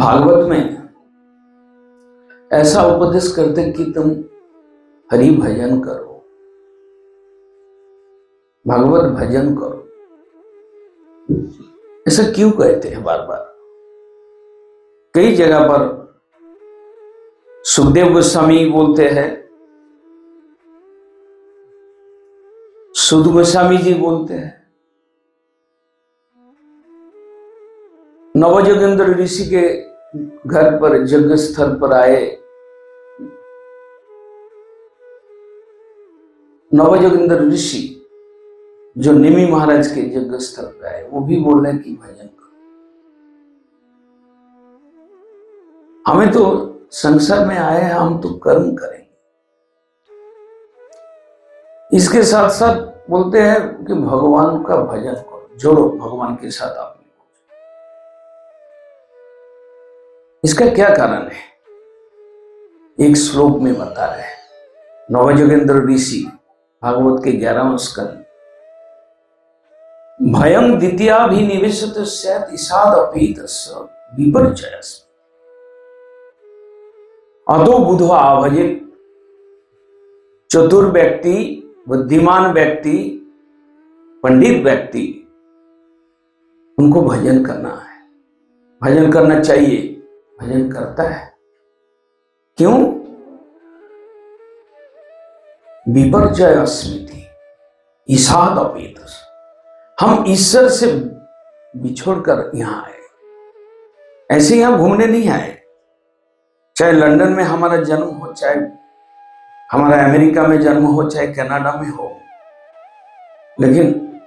भागवत में ऐसा उपदेश करते कि तुम हरि भजन करो। भागवत भजन करो। ऐसा क्यों कहते हैं बार बार कई जगह पर सुखदेव गोस्वामी बोलते हैं, सुध गोस्वामी जी बोलते हैं, नवजोगेंद्र ऋषि के घर पर यज्ञ स्थल पर आए। नवजोगेंद्र ऋषि जो निमी महाराज के यज्ञ स्थल पर आए, वो भी बोल रहे कि भजन करो। हमें तो संसार में आए हैं, हम तो कर्म करेंगे। इसके साथ साथ बोलते हैं कि भगवान का भजन करो, जोड़ो भगवान के साथ आप। इसका क्या कारण है? एक श्लोक में बता रहे हैं। नवजोगेंद्र ऋषि भागवत के ग्यारहवें स्कंद। भयं द्वितीयाभिनिवेशित स्यात् ईसाद अपीतस्य विपर्जयस्। अतो बुधवा आभजित चतुर व्यक्ति, बुद्धिमान व्यक्ति, पंडित व्यक्ति, उनको भजन करना है। भजन करना चाहिए। भजन करता है। क्यों? विपर्जय स्मृति ईसाद अपीत हम ईश्वर से बिछोड़कर यहाँ आए। ऐसे यहाँ घूमने नहीं आए। चाहे लंदन में हमारा जन्म हो, चाहे हमारा अमेरिका में जन्म हो, चाहे कनाडा में हो। लेकिन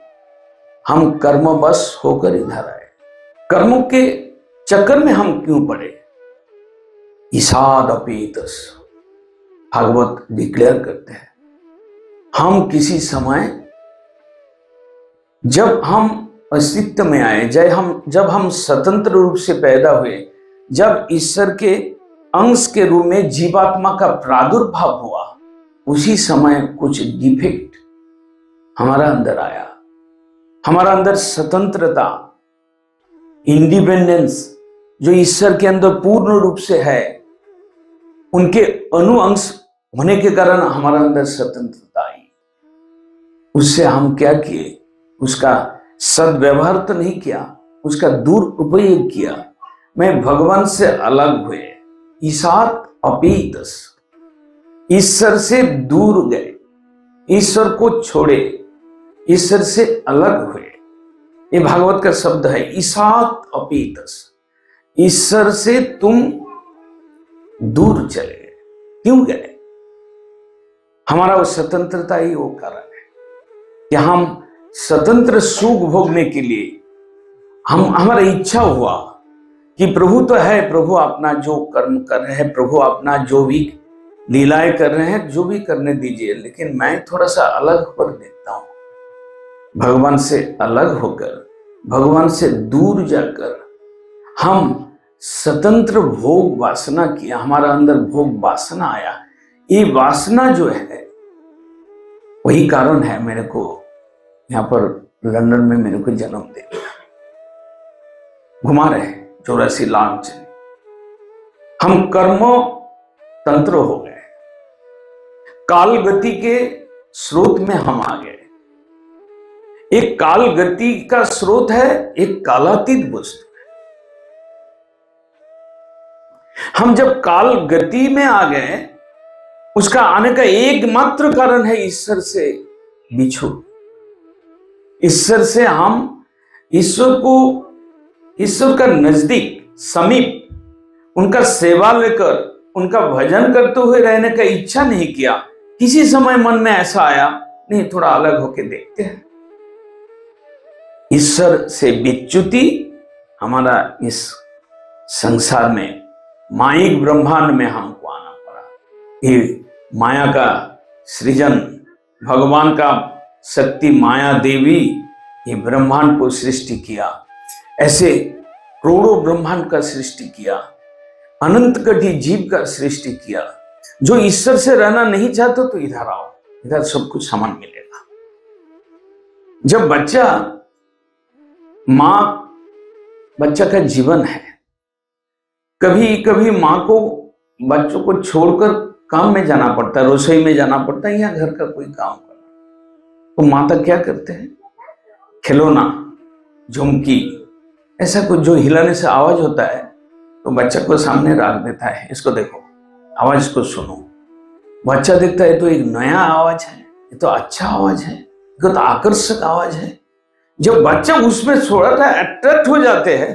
हम कर्मवश होकर इधर आए। कर्मों के चक्कर में हम क्यों पड़े? ईसाद अपीत भागवत डिक्लेयर करते हैं। हम किसी समय जब हम अस्तित्व में आए, जब हम जब हम स्वतंत्र रूप से पैदा हुए, जब ईश्वर के अंश के रूप में जीवात्मा का प्रादुर्भाव हुआ, उसी समय कुछ डिफेक्ट हमारा अंदर आया। हमारा अंदर स्वतंत्रता इंडिपेंडेंस जो ईश्वर के अंदर पूर्ण रूप से है उनके अनुअंश होने के कारण हमारा अंदर स्वतंत्रता आई। उससे हम क्या किए? उसका सदव्यवहार तो नहीं किया, उसका दूर उपयोग किया। मैं भगवान से अलग हुए। ईसात अपीतस। ईश्वर से दूर गए। ईश्वर को छोड़े। ईश्वर से अलग हुए। ये भागवत का शब्द है, ईसात अपीतस। ईश्वर से तुम दूर चले गए। क्यों गए? हमारा वो स्वतंत्रता ही वो कारण है कि हम स्वतंत्र सुख भोगने के लिए, हम, हमारा इच्छा हुआ कि प्रभु तो है, प्रभु अपना जो कर्म कर रहे हैं, प्रभु अपना जो भी लीलाएँ कर रहे हैं, जो भी करने दीजिए, लेकिन मैं थोड़ा सा अलग होकर देखता हूँ। भगवान से अलग होकर, भगवान से दूर जाकर हम स्वतंत्र भोग वासना किया, हमारा अंदर भोग वासना आया। ये वासना जो है, वही कारण है मेरे को यहाँ पर लंदन में मेरे को जन्म दे दिया। घुमा रहे चौरासी लाख जन। हम कर्मो तंत्र हो गए। काल गति के स्रोत में हम आ गए। एक काल गति का स्रोत है, एक कालातीत वस्तु। हम जब काल गति में आ गए, उसका आने का एकमात्र कारण है ईश्वर से बिछो। ईश्वर से हम ईश्वर को, ईश्वर का नज़दीक, समीप, उनका सेवा लेकर, उनका भजन करते हुए रहने का इच्छा नहीं किया। किसी समय मन में ऐसा आया, नहीं, थोड़ा अलग होके देखते हैं। ईश्वर से विच्युति हमारा इस संसार में माइक ब्रह्मांड में हमको आना पड़ा। ये माया का सृजन, भगवान का शक्ति, माया देवी, ये ब्रह्मांड को सृष्टि किया। ऐसे करोड़ों ब्रह्मांड का सृष्टि किया। अनंत कटी जीव का सृष्टि किया। जो ईश्वर से रहना नहीं चाहते तो इधर आओ, इधर सब कुछ सामान मिलेगा। जब बच्चा, माँ, बच्चा का जीवन है कभी कभी माँ को, बच्चों को छोड़कर काम में जाना पड़ता है, रसोई में जाना पड़ता है या घर का कोई काम करना। तो माता क्या करते हैं? खिलौना, झुमकी, ऐसा कुछ जो हिलाने से आवाज़ होता है तो बच्चा को सामने रख देता है। इसको देखो, आवाज़ को सुनो। बच्चा देखता है तो एक नया आवाज़ है, ये तो अच्छा आवाज़ है, ये तो आकर्षक आवाज़ है। जब बच्चा उसमें थोड़ा सा अट्रैक्ट हो जाते हैं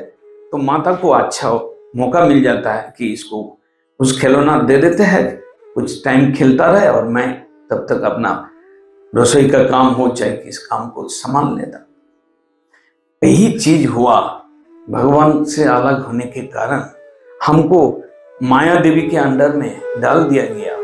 तो माता को अच्छा मौका मिल जाता है कि इसको कुछ खिलौना दे देते हैं, कुछ टाइम खेलता रहे और मैं तब तक अपना रसोई का काम हो चाहे कि इस काम को संभाल लेता। यही चीज़ हुआ। भगवान से अलग होने के कारण हमको माया देवी के अंडर में डाल दिया गया।